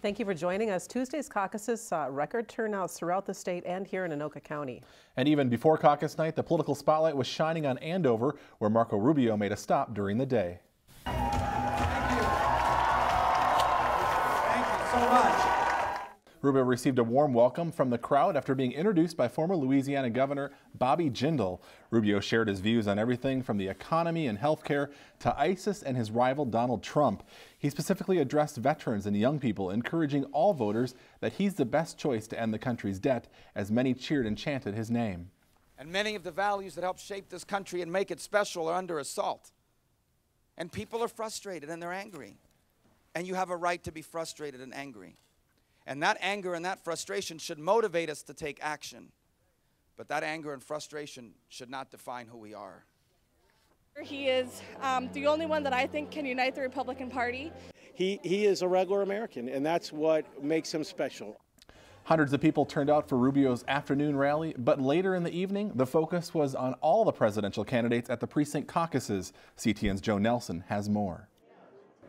Thank you for joining us. Tuesday's caucuses saw record turnouts throughout the state and here in Anoka County. And even before caucus night, the political spotlight was shining on Andover, where Marco Rubio made a stop during the day. Thank you. Thank you so much. Rubio received a warm welcome from the crowd after being introduced by former Louisiana Governor Bobby Jindal. Rubio shared his views on everything from the economy and health care to ISIS and his rival Donald Trump. He specifically addressed veterans and young people, encouraging all voters that he's the best choice to end the country's debt, as many cheered and chanted his name. And many of the values that help shape this country and make it special are under assault. And people are frustrated and they're angry. And you have a right to be frustrated and angry. And that anger and that frustration should motivate us to take action. But that anger and frustration should not define who we are. He is um, the only one that I think can unite the Republican Party. He, he is a regular American, and that's what makes him special. Hundreds of people turned out for Rubio's afternoon rally, but later in the evening, the focus was on all the presidential candidates at the precinct caucuses. CTN's Joe Nelson has more.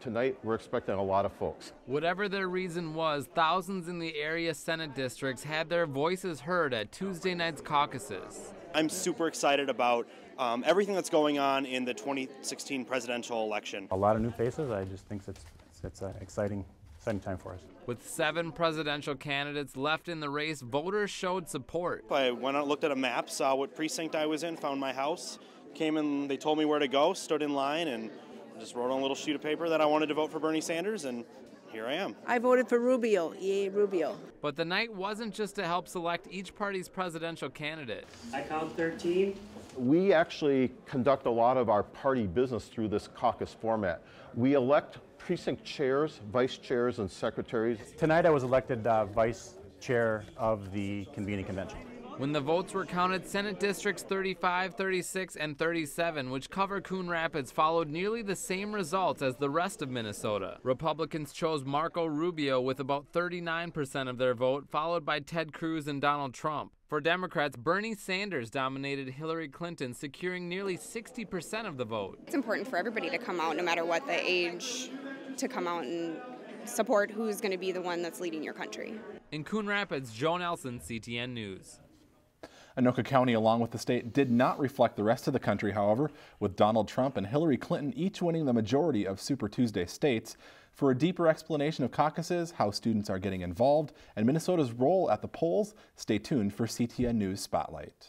Tonight, we're expecting a lot of folks. Whatever their reason was, thousands in the area Senate districts had their voices heard at Tuesday night's caucuses. I'm super excited about um, everything that's going on in the 2016 presidential election. A lot of new faces. I just think it's, it's, it's an exciting, exciting time for us. With seven presidential candidates left in the race, voters showed support. I went out, looked at a map, saw what precinct I was in, found my house, came and they told me where to go, stood in line, and just wrote on a little sheet of paper that I wanted to vote for Bernie Sanders, and here I am. I voted for Rubio. Yay, Rubio. But the night wasn't just to help select each party's presidential candidate. I count 13. We actually conduct a lot of our party business through this caucus format. We elect precinct chairs, vice chairs, and secretaries. Tonight I was elected uh, vice chair of the convening convention. When the votes were counted, Senate Districts 35, 36, and 37, which cover Coon Rapids, followed nearly the same results as the rest of Minnesota. Republicans chose Marco Rubio with about 39% of their vote, followed by Ted Cruz and Donald Trump. For Democrats, Bernie Sanders dominated Hillary Clinton, securing nearly 60% of the vote. It's important for everybody to come out, no matter what the age, to come out and support who's going to be the one that's leading your country. In Coon Rapids, Joe Nelson, CTN News. Anoka County, along with the state, did not reflect the rest of the country, however, with Donald Trump and Hillary Clinton each winning the majority of Super Tuesday states. For a deeper explanation of caucuses, how students are getting involved, and Minnesota's role at the polls, stay tuned for CTN News Spotlight.